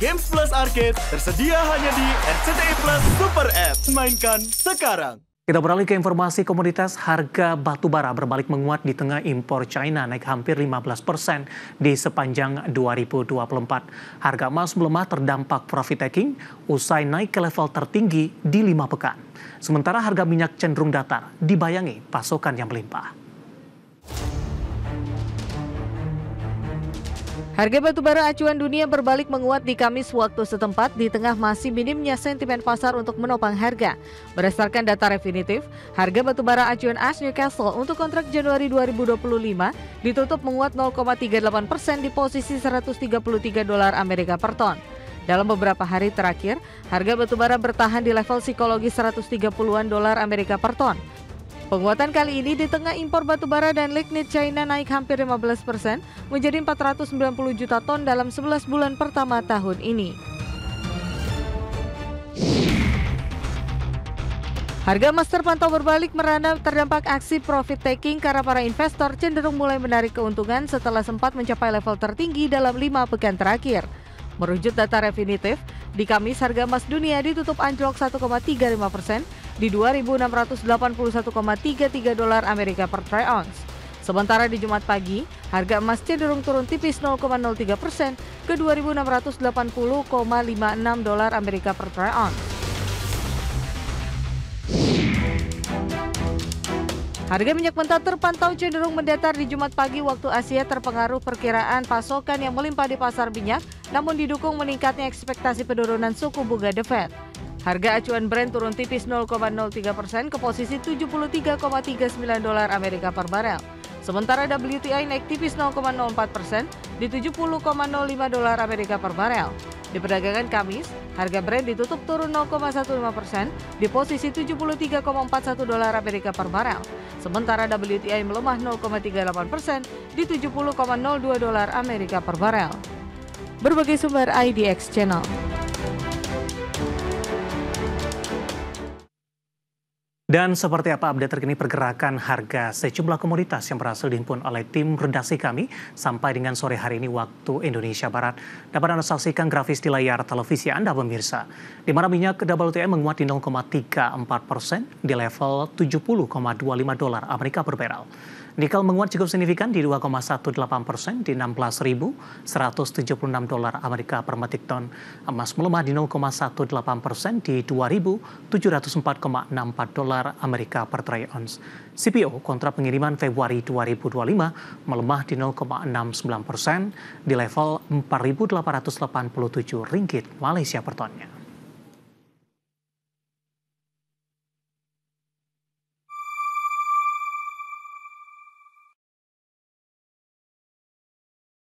Games Plus Arcade tersedia hanya di RCTI Plus Super App. Mainkan sekarang. Kita beralih ke informasi komoditas harga batu bara berbalik menguat di tengah impor China naik hampir 15 persen di sepanjang 2024. Harga emas melemah terdampak profit taking usai naik ke level tertinggi di lima pekan. Sementara harga minyak cenderung datar dibayangi pasokan yang melimpah. Harga batu bara acuan dunia berbalik menguat di Kamis waktu setempat di tengah masih minimnya sentimen pasar untuk menopang harga. Berdasarkan data definitif, harga batu bara acuan AS Newcastle untuk kontrak Januari 2025 ditutup menguat 0,38 persen di posisi 133 dolar Amerika per ton. Dalam beberapa hari terakhir, harga batu bara bertahan di level psikologi 130-an dolar Amerika per ton. Penguatan kali ini di tengah impor batu bara dan lignit China naik hampir 15 persen menjadi 490 juta ton dalam 11 bulan pertama tahun ini. Harga emas terpantau berbalik merana terdampak aksi profit taking karena para investor cenderung mulai menarik keuntungan setelah sempat mencapai level tertinggi dalam lima pekan terakhir. Merujuk data definitif, di Kamis harga emas dunia ditutup anjlok 1,35 persen di 2.681,33 dolar Amerika per troy ounce. Sementara di Jumat pagi, harga emas cenderung turun tipis 0,03 persen ke 2.680,56 dolar Amerika per troy ounce. Harga minyak mentah terpantau cenderung mendatar di Jumat pagi waktu Asia terpengaruh perkiraan pasokan yang melimpah di pasar minyak, namun didukung meningkatnya ekspektasi penurunan suku bunga The Fed. Harga acuan Brent turun tipis 0,03 persen ke posisi 73,39 dolar Amerika per barel. Sementara WTI naik tipis 0,04 persen di 70,05 dolar Amerika per barel. Di perdagangan Kamis, harga Brent ditutup turun 0,15 persen di posisi 73,41 dolar Amerika per barel. Sementara WTI melemah 0,38 persen di 70,02 dolar Amerika per barel. Berbagai sumber IDX Channel. Dan seperti apa update terkini pergerakan harga sejumlah komoditas yang berhasil dihimpun oleh tim redaksi kami sampai dengan sore hari ini waktu Indonesia Barat. Dapat Anda saksikan grafis di layar televisi Anda pemirsa. Di mana minyak WTI menguat di 0,34 persen di level 70,25 dolar Amerika per barrel. Nikel menguat cukup signifikan di 2,18 persen di 16.176 dolar Amerika per metric ton. Emas melemah di 0,18 persen di 2.704,64 dolar Amerika per troy ounce. CPO kontrak pengiriman Februari 2025 melemah di 0,69 persen di level 4.887 ringgit Malaysia per tonnya.